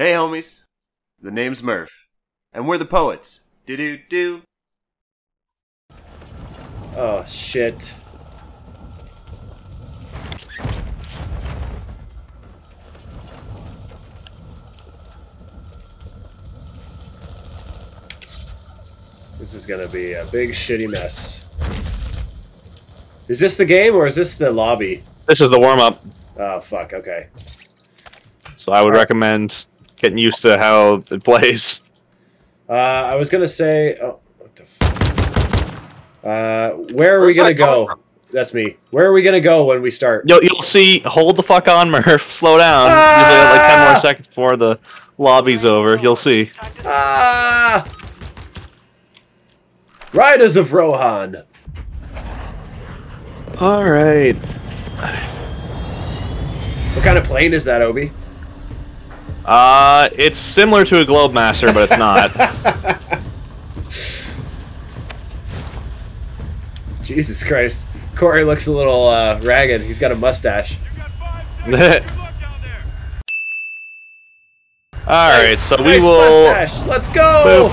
Hey, homies. The name's Murph. And we're the poets. Do do do. Oh, shit. This is gonna be a big shitty mess. Is this the game or is this the lobby? This is the warm up, Oh, fuck, okay. so I would recommend getting used to how it plays. Uh, I was gonna say. Oh, what the f- Uh, where are Where's we gonna go? from? That's me. Where are we gonna go when we start? You'll, you'll see. Hold the fuck on, Murph. Slow down. Usually like ten Ah! more seconds before the lobby's over. You'll see. Ah! Riders of Rohan. All right. What kind of plane is that, Obi? Uh, it's similar to a Globemaster, but it's not. Jesus Christ. Corey looks a little uh, ragged. He's got a mustache. All right, so we will. mustache. Let's go.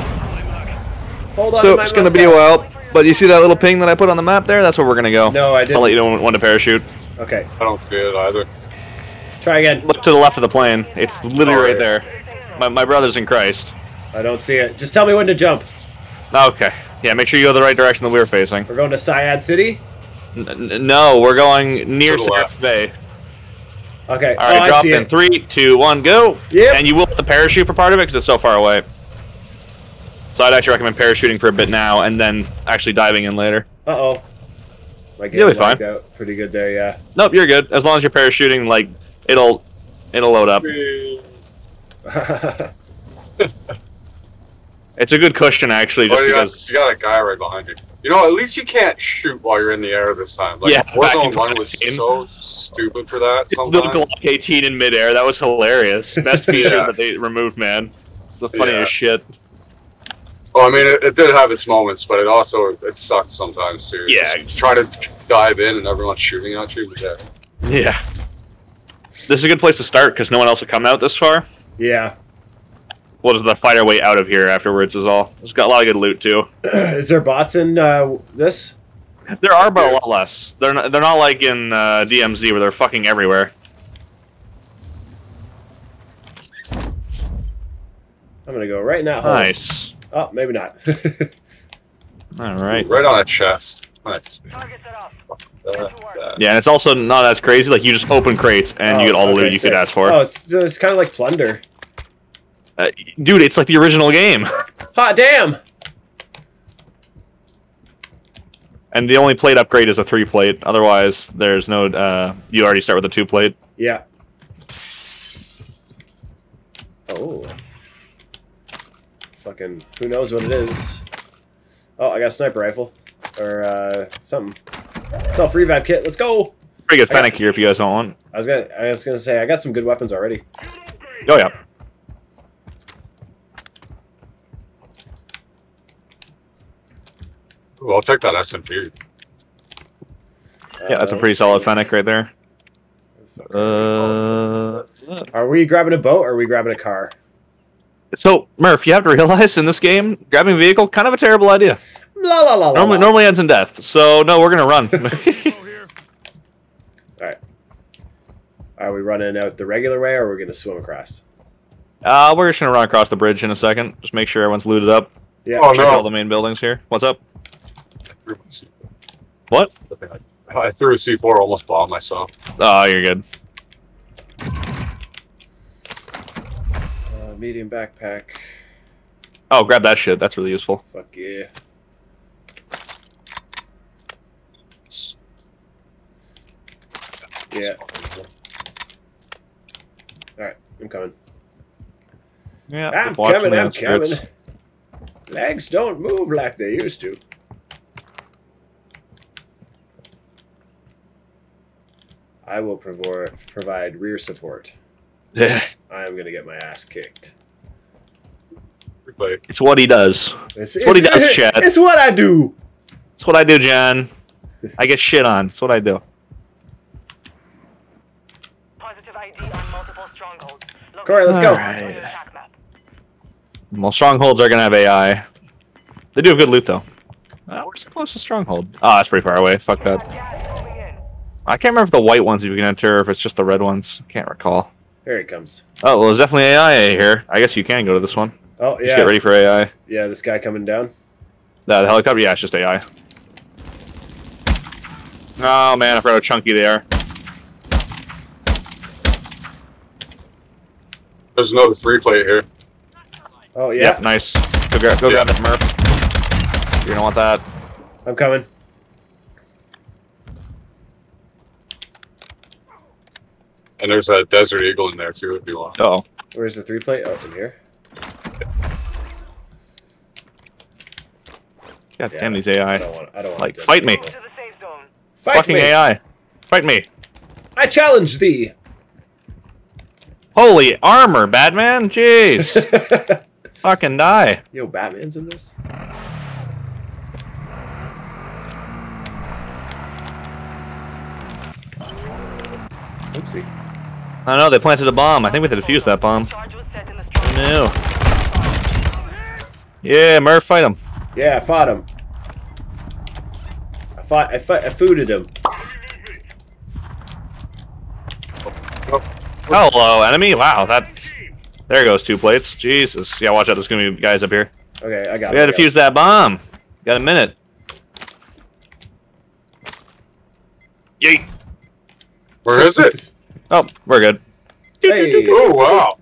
Hold on to So my it's gonna be a while, but you see that little ping that I put on the map there? That's where we're gonna go. No, I I'll let didn't. you know when to parachute. Okay, I don't see it either. Try again. Look to the left of the plane. It's literally right there. My, my brother's in Christ. I don't see it. Just tell me when to jump. Okay. Yeah, make sure you go the right direction that we were facing. We're going to Sa'id City. N- n- no, we're going near To the Sarrif left. Bay. Okay. All right, oh, I drop see in it. three, two, one, go. Yep. And you will have the parachute for part of it because it's so far away. So I'd actually recommend parachuting for a bit now and then actually diving in later. Uh oh. My You'll be fine. out pretty good there. Yeah. Nope, you're good. As long as you're parachuting, like it'll it'll load up. It's a good cushion actually, just Oh, you, got, because. you got a guy right behind you. You know, at least you can't shoot while you're in the air this time. Like, Yeah, back Warzone in 1 was so stupid for that The sometimes. Glock 18 in midair, that was hilarious. Best feature Yeah. that they removed, man. It's the funniest Yeah. shit. Well, I mean, it, it did have its moments, but it also it sucked sometimes too. Yeah. Just try to dive in and everyone's shooting at you. But yeah. Yeah. This is a good place to start because no one else had come out this far. yeah. We'll just fight our way out of here afterwards. Is all. It's got a lot of good loot too. Is there bots in uh, this? There are, but a lot less. They're not. They're not like in uh, DMZ where they're fucking everywhere. I'm gonna go right now. Nice. Oh, maybe not. All right. Right on a chest. Nice. Target. Uh, Yeah, and it's also not as crazy. Like you just open crates and you Oh, get all the okay, loot you sick. could ask for. Oh, it's it's kind of like plunder. Uh, dude, it's like the original game. Hot damn! And the only plate upgrade is a three plate. Otherwise, there's no. Uh, you already start with a two plate. Yeah. Oh. Fucking who knows what it is? Oh, I got a sniper rifle or uh, something. Self revive kit. Let's go. Pretty good I fennec here if you guys don't want. I was gonna I was gonna say I got some good weapons already. Oh yeah. Ooh, I'll take that SMG. Yeah, that's a pretty solid fennec right there. Uh, Are we grabbing a boat or are we grabbing a car? so Murph, you have to realize in this game, grabbing a vehicle kind of a terrible idea. La la la la. Normally, la. normally ends in death. So no, we're gonna run. All right. Are we running out the regular way or are we gonna swim across? uh, we're just gonna run across the bridge in a second. Just make sure everyone's looted up. Yeah. Oh, Check no. all the main buildings here. What's up? What? I threw a C4, almost bombed myself. Oh, you're good. Uh, medium backpack. Oh, grab that shit. That's really useful. Fuck yeah. Yeah. Alright, I'm coming. Yeah. I'm coming, I'm outskirts. coming. Legs don't move like they used to. I will provide provide rear support. Yeah, I am gonna get my ass kicked. It's what he does. It's, what he does, Chad. It's what I do. It's what I do, John. I get shit on. It's what I do. Positive ID on multiple strongholds. Corey, let's go. Alright. Well, strongholds are gonna have AI. They do have good loot though. Uh, where's the closest stronghold? Oh, that's pretty far away. Fuck that. I can't remember if the white ones you can enter or if it's just the red ones. Can't recall. Here it comes. Oh, well, there's definitely AI here. I guess you can go to this one. Oh Just yeah, get ready for AI. yeah. This guy coming down. No, the helicopter, yeah, it's just AI. Oh man, I forgot how chunky they are. There's another three plate here. Oh Yep, yeah, nice. Go, grab, go Yeah. grab that Murph. You're gonna want that. I'm coming. And there's a Desert Eagle in there too if you want. Uh oh. Where's the three plate? Oh, in here. God Yeah. damn these AI. I don't want. I don't want. Like, fight me. Fight Fucking me. AI. Fight me. I challenge thee. Holy armor, Batman. Jeez. Fucking die. Yo, Batman's in this. Oopsie. I know, they planted a bomb. I think we had to defuse that bomb. No. Yeah, Murph, fight him. Yeah, I fought him. I fought. I fought. I fooded him. Hello, enemy. Wow, that. There goes two plates. Jesus. Yeah, watch out. There's gonna be guys up here. Okay, I got. We it, gotta I defuse that bomb. Got a minute. Yeet. Where is it? Oh, we're good. Hey. Oh wow!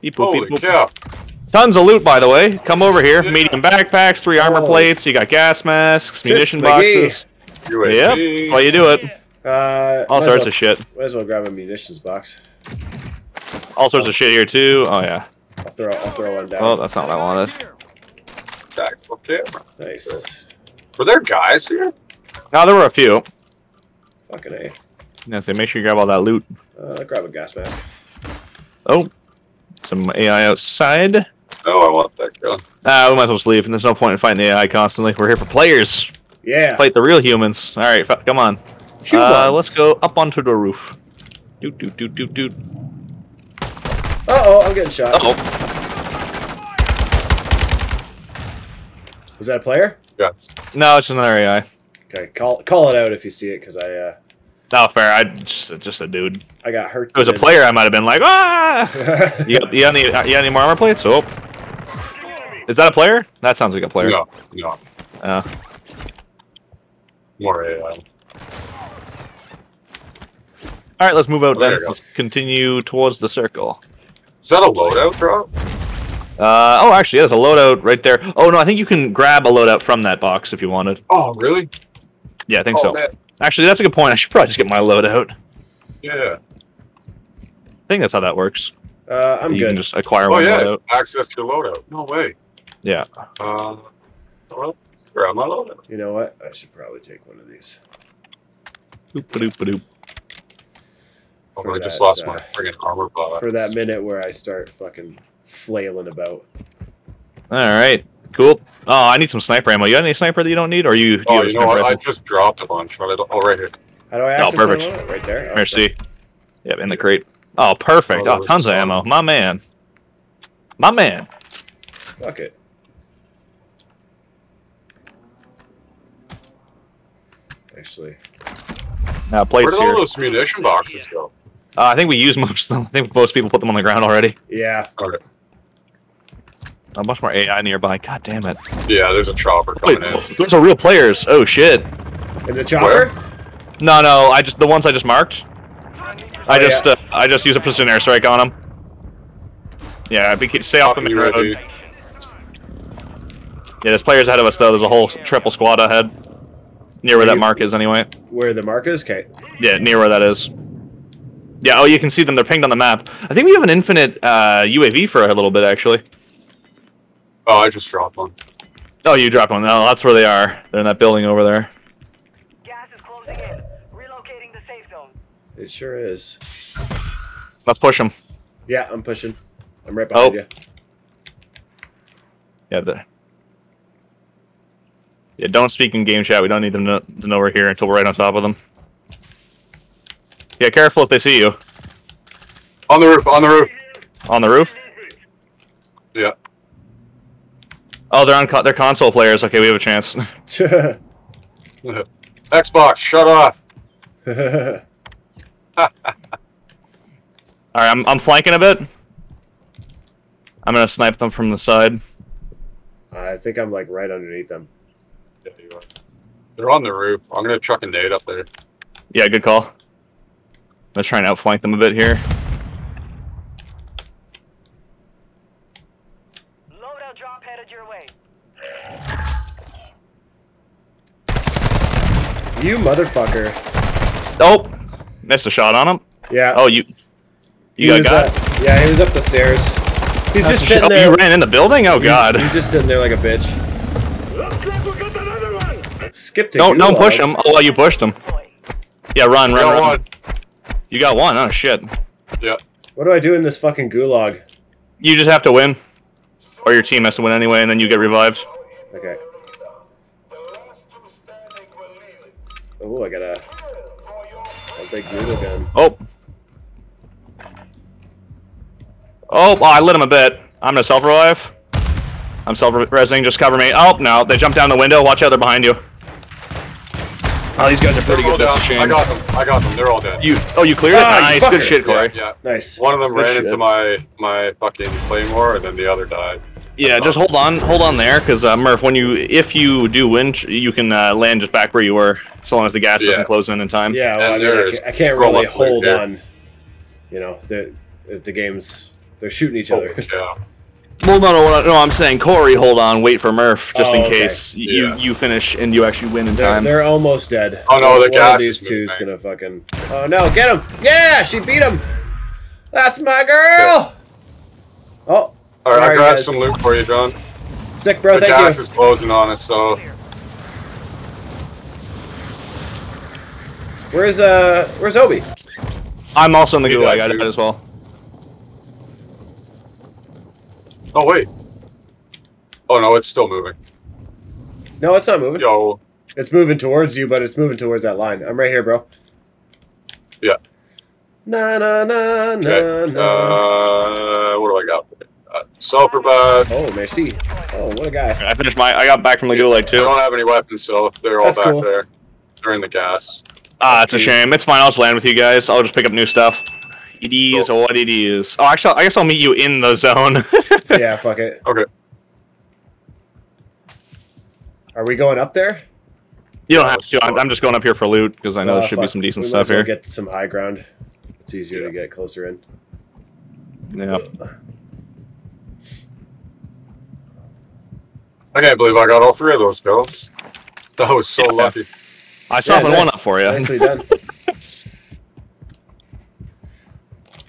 Beep, boop, Holy beep, boop. cow! Tons of loot, by the way. Come over here. Yeah. Medium backpacks, three armor Oh. plates. You got gas masks, Tits munition McGee. boxes. UAV. Yep. While you do it, Uh, all sorts as of shit. well, Might as well grab a munitions box. All sorts of shit here too. Oh yeah. I'll throw. I'll throw one down. Oh, that's not what I wanted. Tactical camera. nice. Were there guys here? No, there were a few. Fucking a. Yeah, so make sure you grab all that loot. Uh, grab a gas mask. Oh, some AI outside. Oh, I want that gun. Ah, we might as well just leave. And there's no point in fighting the AI constantly. We're here for players. Yeah. Fight the real humans. All right, come on. Uh, let's go up onto the roof. Doot doot doot doot doot. Uh oh, I'm getting shot. Uh oh. Was that a player? Yeah. No, it's another AI. Okay, call call it out if you see it, because I uh No, fair. I just just a dude. I got hurt. If it was a player, I might have been like, ah. You got, you got any you got any more armor plates? Oh. Is that a player? That sounds like a player. No, no. Uh, More AI. All right, let's move out Oh, there then. Let's continue towards the circle. Is that a loadout drop? Uh, oh, actually, yeah, there's a loadout right there. Oh no, I think you can grab a loadout from that box if you wanted. Oh, really? Yeah, I think oh, so. man. Actually, that's a good point. I should probably just get my loadout. Yeah. I think that's how that works. Uh, I'm you good. can just acquire Oh, one yeah. loadout. It's access to loadout. No way. Yeah. Uh, well, grab my loadout. You know what? I should probably take one of these. Boop-a-doop-a-doop. Oh, For I just that, lost uh, my friggin' armor box. For that minute where I start fucking flailing about. All right, cool. Oh, I need some sniper ammo. You got any sniper that you don't need, or you? do Oh, have you know sniper what? I just dropped a bunch. Right, oh, right here. How do I Oh, access my perfect. wallet? Right there. Oh, Here, see. Yep, in the crate. Oh, perfect. Oh, Oh, tons of ammo. My man. My man. Fuck it. Actually, Now Where plates did all those munition boxes go? Uh, I think we use most of them. I think most people put them on the ground already. yeah. Okay. A bunch more AI nearby. God damn it. Yeah, there's a chopper Wait, coming in. those are real players. Oh shit. In the chopper? No, no. I just the ones I just marked. I Oh, just yeah. uh, I just use a precision airstrike on them. Yeah, be, stay off the main road. UAV. Yeah, there's players ahead of us though. There's a whole triple squad ahead. Near where that mark is, anyway. Where the mark is? Okay. Yeah, near where that is. Yeah, oh, you can see them. They're pinged on the map. I think we have an infinite uh, UAV for a little bit, actually. Oh, I just dropped one. Oh, you dropped one. No, that's where they are. They're in that building over there. Gas is closing in. Relocating the safe zone. It sure is. Let's push them. Yeah, I'm pushing. I'm right behind Oh. you. Yeah, the. Yeah, don't speak in game chat. We don't need them to, to know we're here until we're right on top of them. Yeah, careful if they see you. On the roof, on the roof. On the roof? Yeah. Oh, they're on. Co- they're console players. Okay, we have a chance. Xbox, shut off. All right, I'm I'm flanking a bit. I'm gonna snipe them from the side. I think I'm like right underneath them. Yeah, you are. They're on the roof. I'm gonna chuck a nade up there. Yeah, good call. Let's try and outflank them a bit here. Loadout drop headed your way. You motherfucker. Oh, missed a shot on him. Yeah. Oh, you he you got got. yeah, he was up the stairs. He's That's just sitting shot- oh, there. Oh, you ran in the building. Oh he's- God! He's, just sitting there like a bitch. Skip to Don't don't push him. Oh, well, you pushed him. Yeah, run, run, Got run. One. You got one. Oh shit! Yeah. What do I do in this fucking gulag? You just have to win, or your team has to win anyway, and then you get revived. Okay. Oh, I got a, a big noodle gun. Oh. Oh, oh, I lit him a bit. I'm gonna self revive. I'm self resing. Just cover me. Oh no, they jumped down the window. Watch out, they're behind you. Oh, these guys are pretty They're good. That's a down. I got them. I got them. They're all dead. You. Oh, you cleared it. Ah, you nice. Good shit, Corey. Yeah, Nice. One of them Good ran shit. into my my fucking claymore, and then the other died. Yeah, just hold on, hold on there, because uh, Murph, when you, if you do win, you can uh, land just back where you were, so long as the gas Yeah. doesn't close in in time. Yeah, well, I, mean, I, there's ca- I can't really hold there. on. You know, the the games they're shooting each Oh, other. yeah. Well, no, no, no, no, I'm saying Corey, hold on, wait for Murph, just Oh, in okay. case y- you Yeah. you finish and you actually win in They're, time. they're almost dead. Oh, no, the One gas of these is two's gonna fucking. Oh no, get him! Yeah, she beat him. That's my girl. Oh, All right, Alright, I grabbed guys. some loot for you, John. sick, bro. the Thank gas you. is closing on us, so Where's uh, where's Obi? I'm also in the You gulag. got I two. did as well. Oh wait. Oh no, it's still moving. No, it's not moving. Yo, It's moving towards you, but it's moving towards that line. I'm right here, bro. Yeah. Na na na na okay. na. Uh, what do I got? Uh, self revive. oh, merci. Oh, what a guy. I finished my. I got back from the gulag I too. don't have any weapons, so they're all That's back cool. there. They're in the gas. Ah, it's a shame. It's fine. I'll just land with you guys. I'll just pick up new stuff. It is Cool. what it is. Oh, actually, I guess I'll meet you in the zone. Yeah, fuck it. Okay. Are we going up there? you don't Oh, have to. I'm. I'm just going up here for loot because I know Uh, there should be some decent we stuff might as well here. Get some high ground. It's easier to get closer in. Yeah. I can't believe I got all three of those kills. That was so Yeah. lucky. I softened Yeah, one nice. up for you. Nicely done.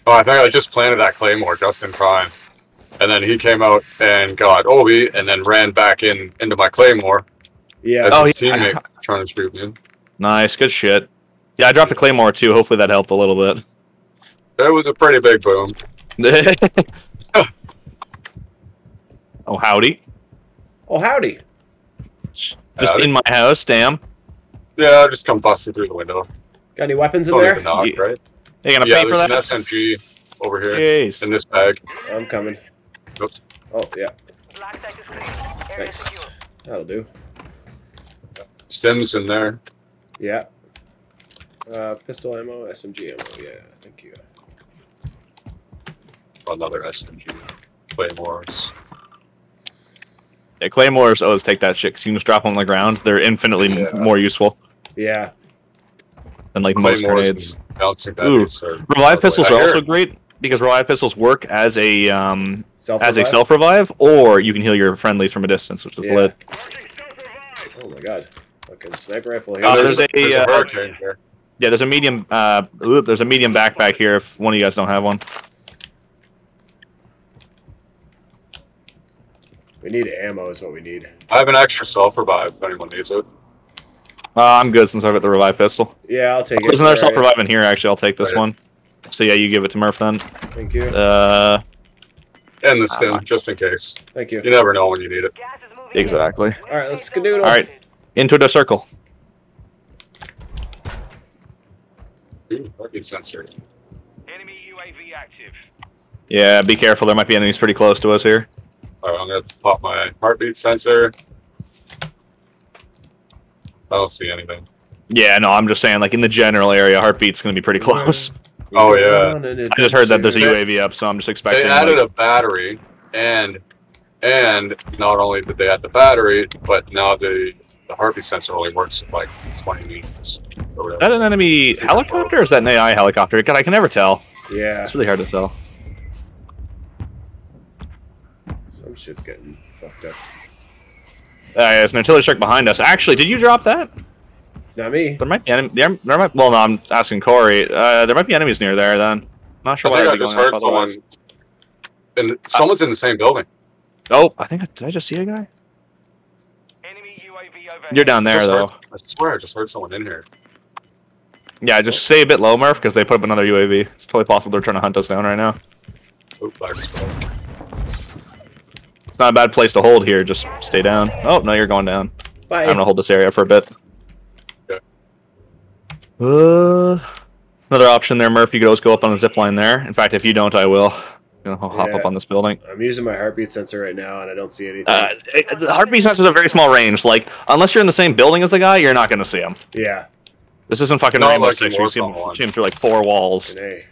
Oh, I think I just planted that claymore just in time. And then he came out and got Obi, and then ran back in into my claymore Yeah. as Oh, his yeah. teammate trying to shoot me. Nice, good shit. Yeah, I dropped a claymore too. Hopefully that helped a little bit. It was a pretty big boom. oh howdy! Oh, howdy. Just Howdy. in my house, damn. Yeah, I just come busting through the window. Got any weapons in Don't there? knock, Yeah. right? You gonna Yeah, pay for there's that? an SMG over here Jeez. in this bag. I'm coming. Oops. Oh, yeah. Black site is clear. Area Nice. That'll do. Stem's in there. Yeah. Uh, pistol ammo, SMG ammo. Yeah, thank you. Another SMG. Claymores. Yeah, claymores always take that shit 'cause you can just drop them on the ground. They're infinitely Yeah. more useful Yeah. than like most Claymores grenades. And bouncing Ooh, betties Revive lovely. pistols are also great because revive pistols work as a um, Self as a self revive, or you can heal your friendlies from a distance, which is Yeah. lit. Oh my god. Fucking sniper rifle here. Uh, There's, there's a, there's a uh, here. Yeah, there's a medium. Uh, oop, there's a medium backpack here. If one of you guys don't have one, we need ammo is what we need. I have an extra self revive if anyone needs it. Uh, I'm good since I've got the revive pistol. Yeah, I'll take it. There's another self Alright. revive in here. Actually, I'll take this Right. one. So yeah, you give it to Murph then. Thank you. Uh, And the stim, Ah. just in case. Thank you. You never know when you need it. Gas is moving. in. exactly. All right, let's skadoodle. All right, into the circle. Ooh, heartbeat sensor. Enemy UAV active. Yeah, be careful. There might be enemies pretty close to us here. Alright, I'm gonna pop my heartbeat sensor. I don't see anything. Yeah, no, I'm just saying, like in the general area, heartbeat's gonna be pretty close. Oh, yeah. I just heard that there's a UAV up, so I'm just expecting. They expecting. added like- a battery, and and not only did they add the battery, but now the the heartbeat sensor only works for like 20 meters. Is that an enemy helicopter or is that an AI helicopter? God, I can never tell. Yeah. It's really hard to tell. Some shit's getting fucked up. Uh, yeah, there's an artillery strike behind us. Actually, did you drop that? Not me. There might be enemy. There, there might. Well, no, I'm asking Corey. Uh, there might be enemies near there. Then, not sure I why. think I'd I just heard off otherwise. someone. And someone's in the same building. Oh, I think I, did I just see a guy? Enemy UAV over. You're down there Just though. heard- I swear, I just heard someone in here. Yeah, just stay a bit low, Murph, because they put up another UAV. It's totally possible they're trying to hunt us down right now. Oop, I just- It's not a bad place to hold here. Just stay down. Oh no, you're going down. Bye. I'm gonna hold this area for a bit. Okay. Uh, another option there, Murph. You could always go up on the zip line there. In fact, if you don't, I will. You know, I'll hop Yeah. up on this building. I'm using my heartbeat sensor right now, and I don't see anything. Uh, it, the heartbeat sensors a very small range. Like, unless you're in the same building as the guy, you're not gonna see him. yeah. This isn't fucking Not Rainbow like Six. You see him, see him through like four walls. And hey,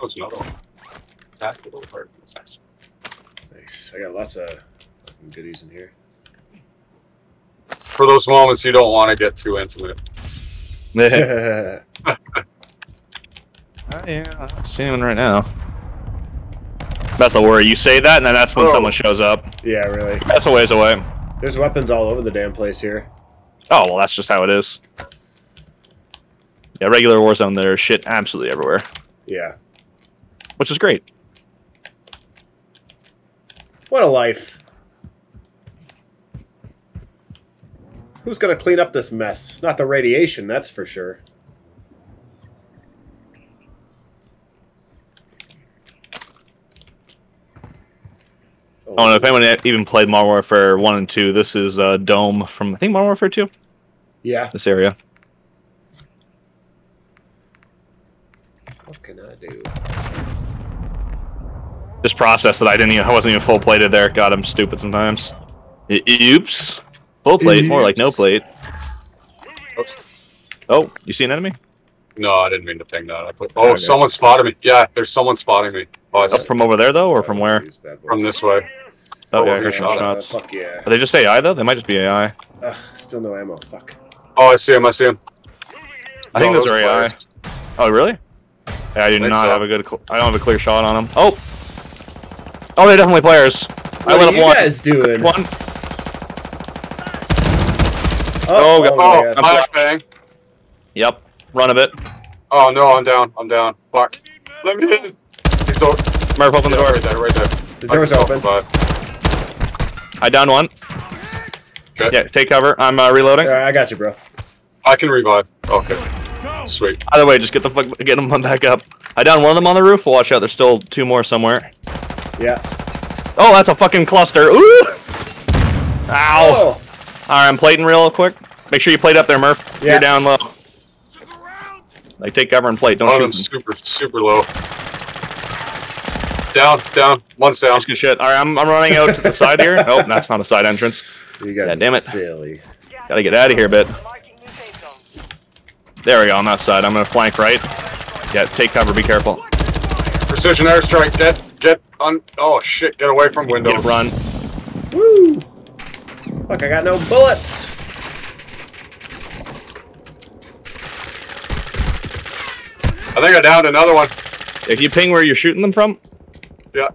There's another one. Tactical heartbeat sensor. nice. I got lots of fucking goodies in here. For those moments you don't want to get too intimate. oh, yeah, I see anyone right now. That's the worry. You say that, and then that's when Oh. someone shows up. yeah, really. That's a ways away. There's weapons all over the damn place here. Oh well, that's just how it is. Yeah, regular Warzone, there's shit absolutely everywhere, Yeah. which is great. What a life. Who's gonna clean up this mess? Not the radiation, that's for sure. Oh, and if anyone even played Modern Warfare 1 and 2, this is uh, Dome from, I think, Modern Warfare 2, Yeah. this area. What can I do? This process that I didn't even, I wasn't even full plated there. God, I'm stupid sometimes. Y- Oops. Full plate, more like no plate. Oops. Oh, you see an enemy? No, I didn't mean to ping that. I put. Oh, Okay. someone spotted me. Yeah, there's someone spotting me. Oh, it's Up from over there, though, or from where? These bad boys. from this way. Oh, Oh, yeah, I here, heard some shot. Uh, shots. fuck yeah. Are they just AI, though? They might just be AI. Ugh, still no ammo. Fuck. Oh, I see him. I see him. I think No, those are AI. players. Oh, really? Yeah, I do Think not so. have a good. I don't have a clear shot on them. Oh, oh, they're definitely players. I let up one. What lit are you guys doing? One. Oh, Oh, God. my Oh, God. flashbang. Yep. Run a bit. Oh no, I'm down. I'm down. Fuck. Let me in. He's so. Murph, open the door. right there. Right there. The door's I can open. self-revive. I downed one. Okay. Yeah, take cover. I'm uh, reloading. Alright, I got you, bro. I can revive. Okay. Sweet. Either way, just get the fuck, get them back up. I down one of them on the roof. Watch out, there's still two more somewhere. Yeah. Oh, that's a fucking cluster. Ooh! Ow! Oh, Alright, I'm plating real quick. Make sure you plate up there, Murph. Yeah. You're down low. Like, take cover and plate. Don't One shoot them's them. super, super low. Down, down. One's down. That's good shit. Alright, I'm, I'm running out to the side here. Oh, that's not a side entrance. you guys Yeah, damn it. silly. Gotta get out of here a bit. Marking new safe zone. There we go, on that side. I'm gonna flank right. Yeah, take cover, be careful. Precision airstrike. Get, get on. Oh shit! Get away from windows. Get run. Woo! Fuck, I got no bullets! I think I downed another one. If you ping where you're shooting them from, Yeah.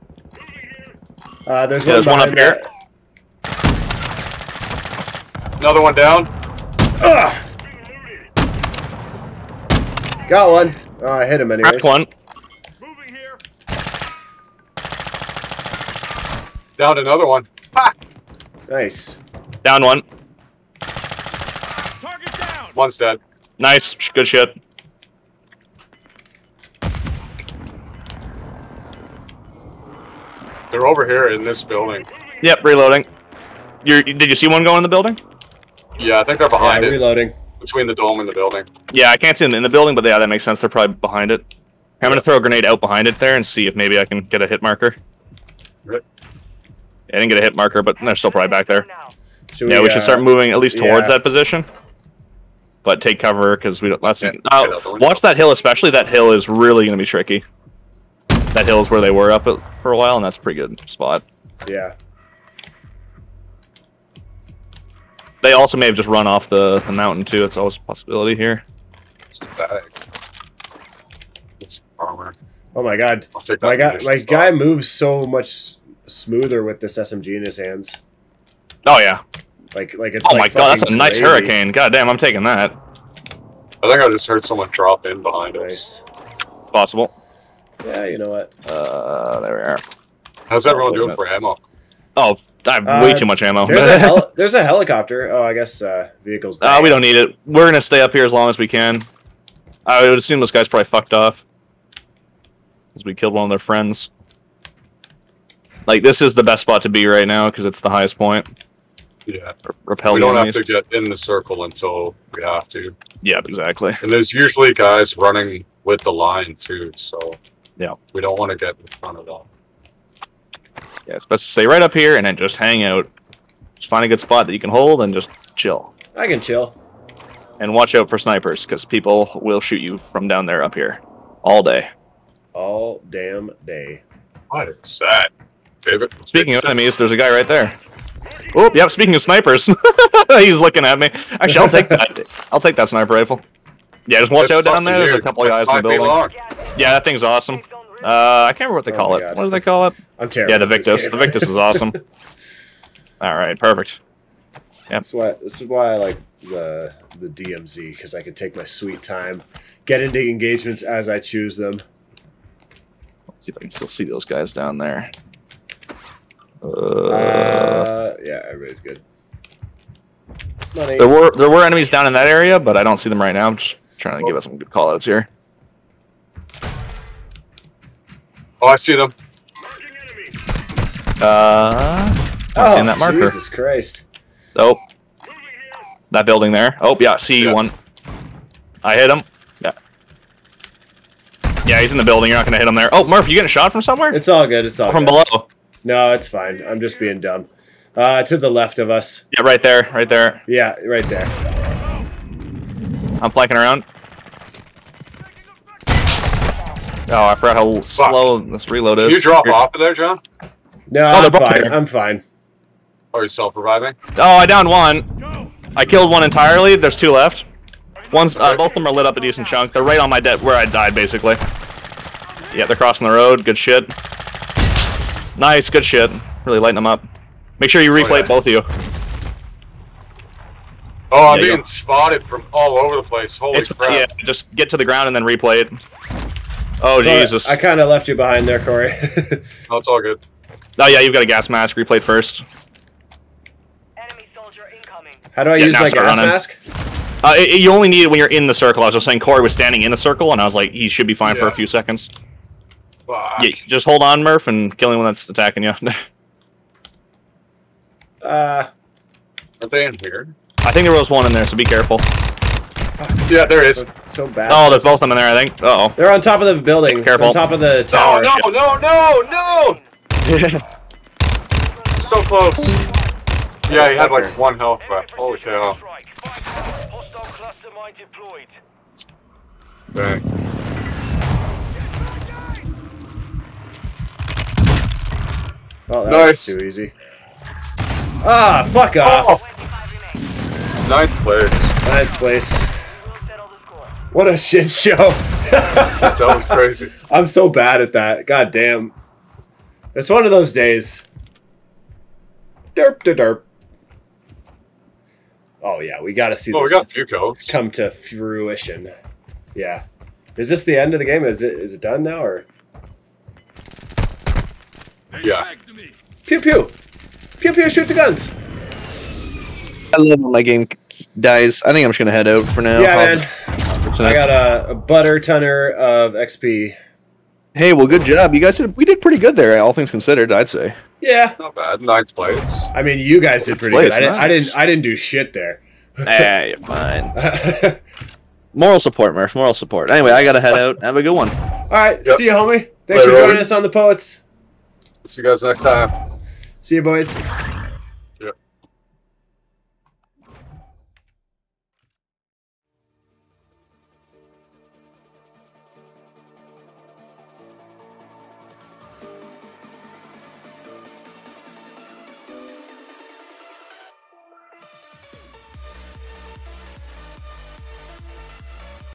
Uh, there's Yeah, one there's one up behind here. that- Another one down. Ugh! Got one. Oh, I hit him anyways. cracked one. Downed another one. Ha! Nice. Down one. Target down. One's dead. Nice. Good shit. They're over here in this building. Yep, reloading. You're, did you see one go in the building? Yeah, I think they're behind yeah, it. reloading. Between the dome and the building. Yeah, I can't see them in the building, but yeah, that makes sense. They're probably behind it. I'm gonna throw a grenade out behind it there and see if maybe I can get a hit marker. Right. I didn't get a hit marker, but they're still probably back there. Now. Should Yeah, we should uh, start moving at least towards yeah. that position. But take cover because we don't. Last Yeah, thing, uh, out the window. watch that hill, especially that hill is really gonna be tricky. That hill is where they were up at, for a while, and that's a pretty good spot. Yeah. They also may have just run off the, the mountain too. It's always a possibility here. It's. It's armor. Oh my god. I'll take that. My guy, my guy moves so much smoother with this SMG in his hands. Oh yeah. Like, like it's. Oh like my god, that's a fucking nice hurricane. God damn, I'm taking that. I think I just heard someone drop in behind us. Possible. Yeah, you know what? Uh, there we are. How's everyone doing for ammo? Oh, I have Uh, way too much ammo. There's a hel- there's a helicopter. Oh, I guess uh, vehicles. Uh, we don't need it. We're gonna stay up here as long as we can. I would assume this guy's probably fucked off. Because we killed one of their friends. Like, this is the best spot to be right now, because it's the highest point. Yeah. R- repel we don't have to get in the circle until we have to. Yeah, exactly. And there's usually guys running with the line too, so Yeah. we don't want to get in front of them. Yeah, it's best to stay right up here and then just hang out. Just find a good spot that you can hold and just chill. I can chill. And watch out for snipers, because people will shoot you from down there up here. All day. all damn day. What is that? David? Speaking of enemies, there's a guy right there. Oh, yep. Speaking of snipers, he's looking at me. Actually, I'll take that. I'll take that sniper rifle. Yeah, just watch That's out down fucking there. There's a couple of guys in the building. long. Yeah, that thing's awesome. Safe zone risk. Uh, I can't remember what they Oh call my it. God. What do they call it? I'm terrible. Yeah, the Victus. The Victus is awesome. All right, perfect. That's why. This is why I like the the DMZ because I can take my sweet time, get into engagements as I choose them. Let's see if I can still see those guys down there. Uh, Uh, yeah, everybody's good. Money. there were there were enemies down in that area, but I don't see them right now. I'm just trying to give us some good callouts here. Oh, I see them. Uh, not oh, seeing that marker. Jesus Christ! Oh, that building there. Oh, yeah, see Yeah. one. I hit him. Yeah. Yeah, he's in the building. You're not gonna hit him there. Oh, Murph, you getting a shot from somewhere? It's all good. It's all from good. below. No, it's fine. I'm just being dumb. Uh, to the left of us. Yeah, right there, right there. Yeah, right there. I'm flanking around. Oh, I forgot how slow this reload is. Can you drop Here- off of there, John? No, Oh, they're I'm fine. there. I'm fine. Are you self-reviving? Oh, I downed one. I killed one entirely. There's two left. One's uh, both of them are lit up a decent chunk. They're right on my dead where I died, basically. Yeah, they're crossing the road. Good shit. Nice, good shit. Really lighten them up. Make sure you replay yeah. both of you. Oh, I'm Yeah, you being spotted from all over the place. Holy It's crap. yeah, just get to the ground and then replay it. Oh So, Jesus! I kind of left you behind there, Corey. No, it's all good. oh yeah, you've got a gas mask. Replay first. Enemy soldier incoming. How do I Yeah, use now my gas running. mask? Uh, it, it- you only need it when you're in the circle. I was just saying Corey was standing in the circle, and I was like, he should be fine for a few seconds. Fuck. Yeah, just hold on, Murph, and kill anyone that's attacking you. Uh, Aren't they in here? I think there was one in there, so be careful. Yeah, there is. so, so bad. Oh, there's both of them in there, I think. Uh oh. They're on top of the building. It's Careful. On top of the No, tower. no, no, no, no! oh. So close. Yeah, he had like one health left. Holy cow. Strike. Hostile cluster mine deployed. Dang. Oh, that Nice. was too easy. Ah, fuck off. 25 remain. Ninth place. Ninth place. We'll settle the score. What a shit show. That was crazy. I'm so bad at that. God damn. It's one of those days. Derp de derp. Oh yeah, we gotta see Oh, we this got Fuco. come to fruition. Yeah. Is this the end of the game? Is it is it done now or Yeah. pew pew? Pew pew shoot the guns. I love when my game dies. I think I'm just gonna head out for now. yeah, I'll- man. I got a, a butter tonner of XP. Hey, well, good job. You guys did. We did pretty good there, all things considered. I'd say. Yeah. Not bad. Ninth place. I mean, you guys did pretty Place, good. I didn't, I didn't. I didn't do shit there. Ah, you're fine. Moral support, Murph. Moral support. Anyway, I gotta head out. Have a good one. All right, Yep. see you, homie. Thanks Later, for joining homie. us on the Poets. See you guys next time. See you, boys.